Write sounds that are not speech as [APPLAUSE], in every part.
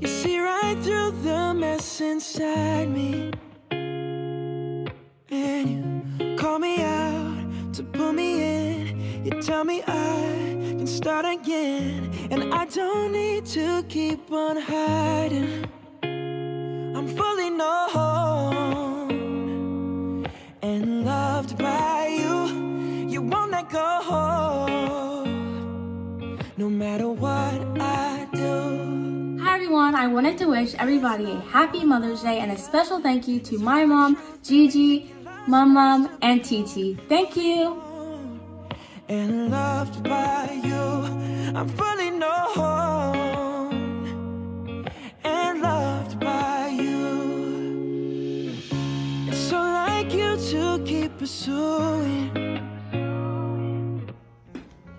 You see right through the mess inside me. And you call me out to pull me in. You tell me I can start again. And I don't need to keep on hiding. I'm fully known and loved by you. You won't let go, no matter what I wanted to wish everybody a happy Mother's Day and a special thank you to my mom, Gigi, my mom, and Titi. Thank you. And loved by you, I'm fully known and loved by you. It's so like you to keep pursuing.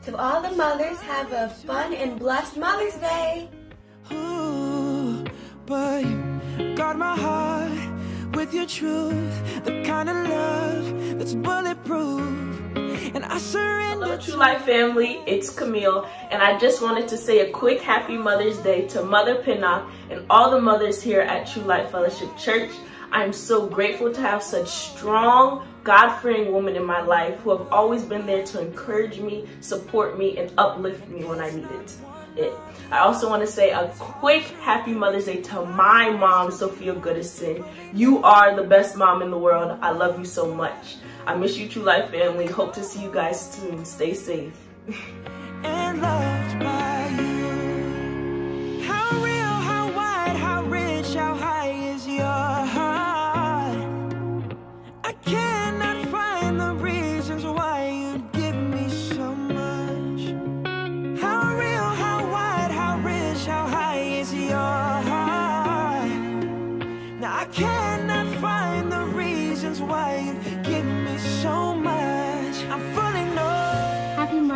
To all the mothers, have a fun and blessed Mother's Day. Ooh, but you guard my heart with your truth, the kind of love that's bulletproof. And I surrender. Hello, True Light family. It's Camille, and I just wanted to say a quick Happy Mother's Day to Mother Pinnock and all the mothers here at True Light Fellowship Church. I'm so grateful to have such strong, God-fearing women in my life who have always been there to encourage me, support me, and uplift me when I need it. I also want to say a quick happy Mother's Day to my mom, Sophia Goodison. You are the best mom in the world. I love you so much. I miss you, True Light family. Hope to see you guys soon. Stay safe. [LAUGHS]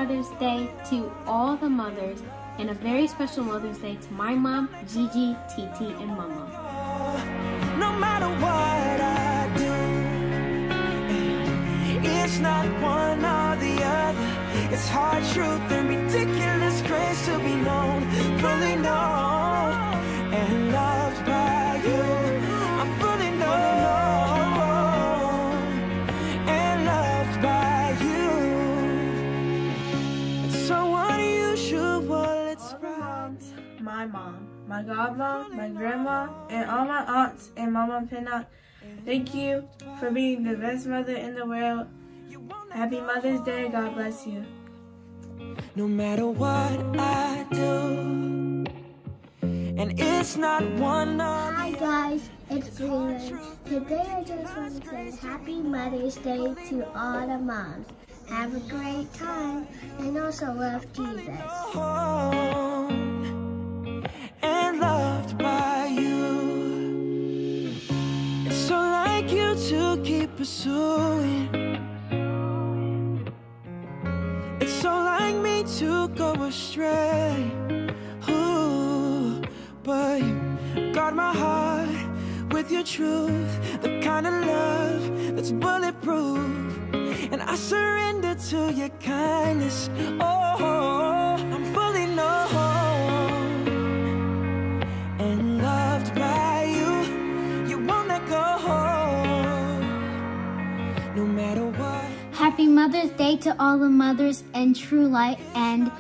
Mother's Day to all the mothers and a very special Mother's Day to my mom, Gigi, Titi, and Mama. no matter what I do. It's not one or the other. It's hard truth and ridiculous grace to be known, fully known my mom, my godmom, my grandma, and all my aunts and Mama Pinnock. Thank you for being the best mother in the world. Happy Mother's Day. God bless you. no matter what I do. And it's not one of Hi guys, it's Leland. Today I just want to say Happy Mother's Day to all the moms. Have a great time and also love Jesus. Pursuing. It's so like me to go astray. Ooh, but you guard my heart with your truth, the kind of love that's bulletproof. And I surrender to your kindness. Oh, I'm Mother's Day to all the mothers in True Light and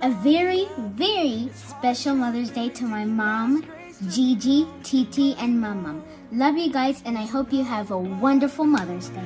a very, very special Mother's Day to my mom, Gigi, Titi, and my mom. Love you guys and I hope you have a wonderful Mother's Day.